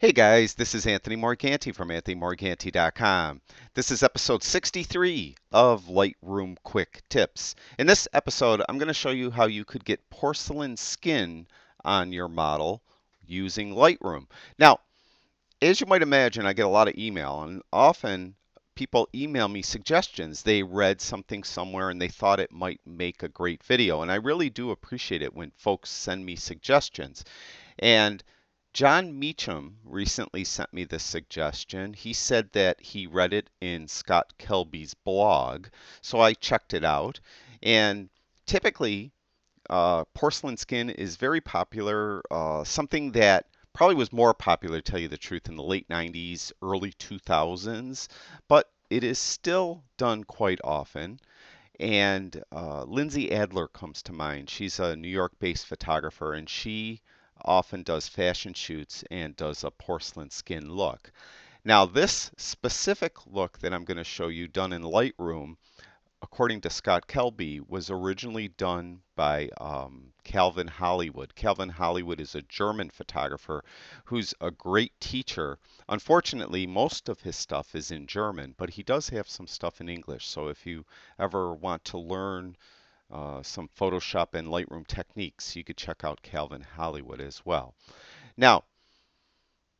Hey guys, this is Anthony Morganti from AnthonyMorganti.com. This is episode 63 of Lightroom Quick Tips. In this episode, I'm going to show you how you could get porcelain skin on your model using Lightroom. Now, as you might imagine, I get a lot of email, and often people email me suggestions. They read something somewhere and they thought it might make a great video, and I really do appreciate it when folks send me suggestions. And John Meacham recently sent me this suggestion. He said that he read it in Scott Kelby's blog, so I checked it out. And typically, uh, porcelain skin is very popular, uh, something that probably was more popular, to tell you the truth, in the late 90s, early 2000s, but it is still done quite often. And uh, Lindsay Adler comes to mind. She's a New York based photographer, and she often does fashion shoots and does a porcelain skin look. Now this specific look that I'm going to show you done in Lightroom, according to Scott Kelby, was originally done by um, Calvin Hollywood. Calvin Hollywood is a German photographer who's a great teacher. Unfortunately, most of his stuff is in German, but he does have some stuff in English. So if you ever want to learn uh, some Photoshop and Lightroom techniques. You could check out Calvin Hollywood as well. Now,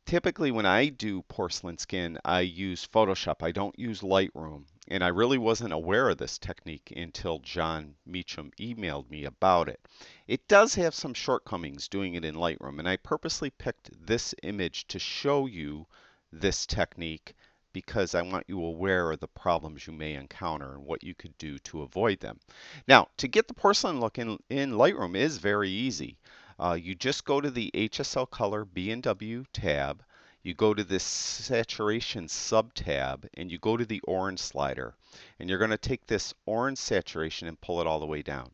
typically when I do porcelain skin, I use Photoshop. I don't use Lightroom. And I really wasn't aware of this technique until John Meacham emailed me about it. It does have some shortcomings doing it in Lightroom, and I purposely picked this image to show you this technique because I want you aware of the problems you may encounter and what you could do to avoid them. Now, to get the porcelain look in, in Lightroom is very easy. Uh, you just go to the HSL Color B&W tab, you go to this saturation sub tab and you go to the orange slider and you're going to take this orange saturation and pull it all the way down.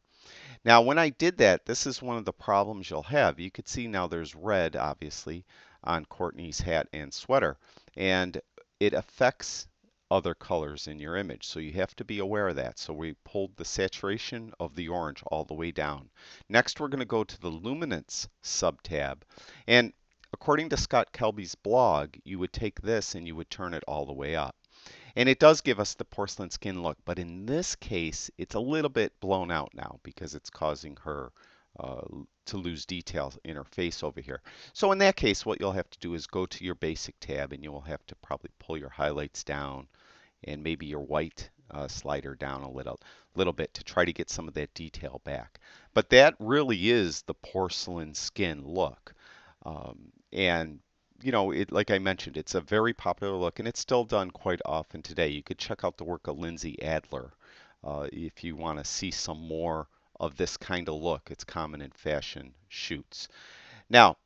Now when I did that, this is one of the problems you'll have. You could see now there's red obviously on Courtney's hat and sweater and it affects other colors in your image. So you have to be aware of that. So we pulled the saturation of the orange all the way down. Next, we're going to go to the luminance subtab. And according to Scott Kelby's blog, you would take this and you would turn it all the way up. And it does give us the porcelain skin look, but in this case, it's a little bit blown out now because it's causing her uh, to lose detail in her face over here. So in that case, what you'll have to do is go to your basic tab and you will have to probably pull your highlights down and maybe your white uh, slider down a little, little bit to try to get some of that detail back. But that really is the porcelain skin look. Um, and you know, it, like I mentioned, it's a very popular look and it's still done quite often today. You could check out the work of Lindsay Adler uh, if you want to see some more of this kind of look. It's common in fashion shoots. Now,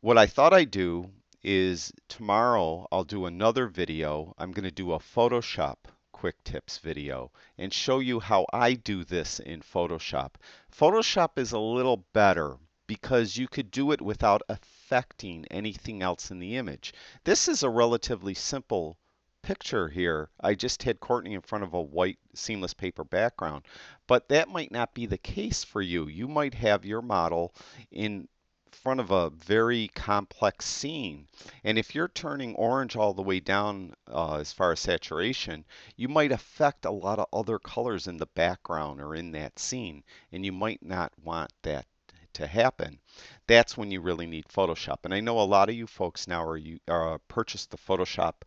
what I thought I'd do is tomorrow I'll do another video. I'm going to do a Photoshop quick tips video and show you how I do this in Photoshop. Photoshop is a little better because you could do it without affecting anything else in the image. This is a relatively simple picture here, I just had Courtney in front of a white seamless paper background, but that might not be the case for you. You might have your model in front of a very complex scene. And if you're turning orange all the way down uh, as far as saturation, you might affect a lot of other colors in the background or in that scene, and you might not want that to happen. That's when you really need Photoshop. And I know a lot of you folks now are you uh, purchased the Photoshop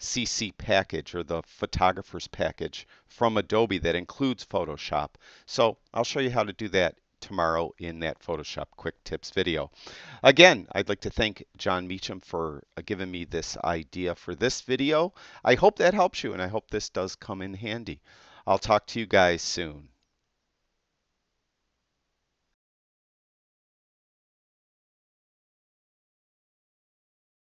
CC package or the photographer's package from Adobe that includes Photoshop. So I'll show you how to do that tomorrow in that Photoshop quick tips video. Again, I'd like to thank John Meacham for uh, giving me this idea for this video. I hope that helps you and I hope this does come in handy. I'll talk to you guys soon.